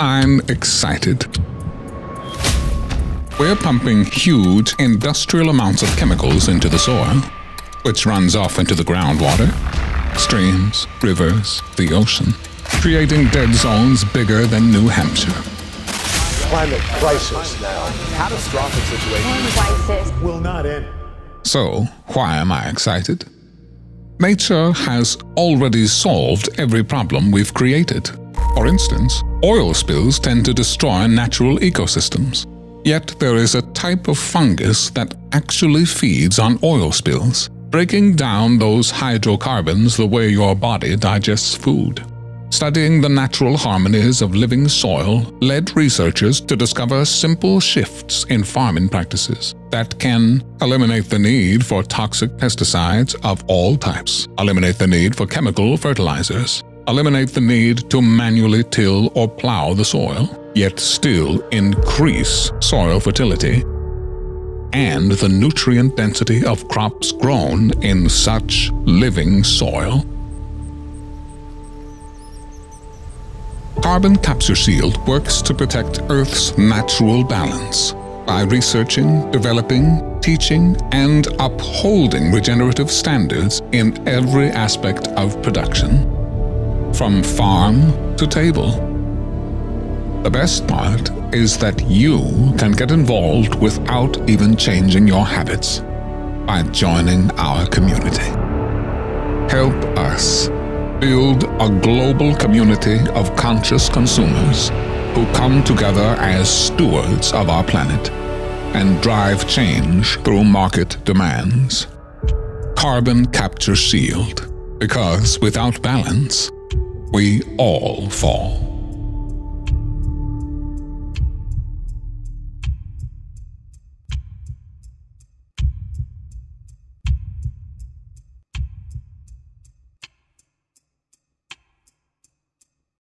I'm excited. We're pumping huge industrial amounts of chemicals into the soil, which runs off into the groundwater, streams, rivers, the ocean, creating dead zones bigger than New Hampshire. Climate crisis now. Catastrophic situation. Climate crisis Will not end. So, why am I excited? Nature has already solved every problem we've created. For instance, oil spills tend to destroy natural ecosystems. Yet there is a type of fungus that actually feeds on oil spills, breaking down those hydrocarbons the way your body digests food. Studying the natural harmonies of living soil led researchers to discover simple shifts in farming practices that can eliminate the need for toxic pesticides of all types, eliminate the need for chemical fertilizers, eliminate the need to manually till or plow the soil, yet still increase soil fertility and the nutrient density of crops grown in such living soil. Carbon Capture Shield works to protect Earth's natural balance by researching, developing, teaching, and upholding regenerative standards in every aspect of production, from farm to table. The best part is that you can get involved without even changing your habits by joining our community. Help us build a global community of conscious consumers who come together as stewards of our planet and drive change through market demands. Carbon Capture Shield, because without balance, we all fall.